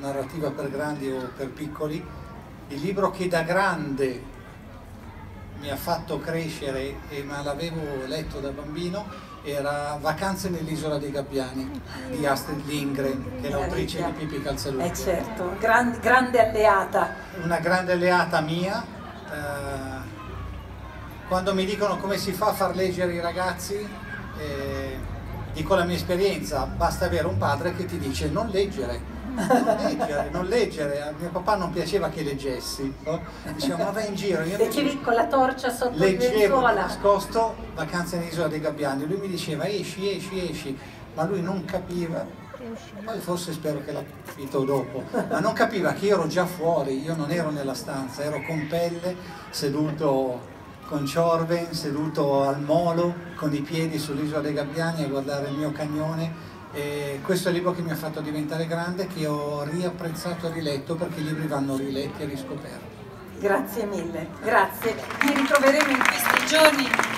narrativa per grandi o per piccoli, il libro che da grande mi ha fatto crescere e ma l'avevo letto da bambino era Vacanze nell'isola dei Gabbiani di Astrid Lindgren, che è l'autrice di Pippi Calzalucci. Eh certo, Gran, grande alleata. Una grande alleata mia. Eh, quando mi dicono come si fa a far leggere i ragazzi, eh, dico la mia esperienza, basta avere un padre che ti dice non leggere, non leggere, non leggere. A mio papà non piaceva che leggessi, no? diceva ma vai in giro. Io Leggevi con la torcia sotto il leggevo lenzuola. nascosto Vacanze nell'isola dei Gabbiani, lui mi diceva esci, esci, esci, ma lui non capiva, poi forse spero che l'ha capito dopo, ma non capiva che io ero già fuori, io non ero nella stanza, ero con pelle, seduto con Ciorben, seduto al molo, con i piedi sull'isola dei Gabbiani a guardare il mio cagnone. E questo è il libro che mi ha fatto diventare grande, che ho riapprezzato e riletto perché i libri vanno riletti e riscoperti. Grazie mille, grazie. Vi ritroveremo in questi giorni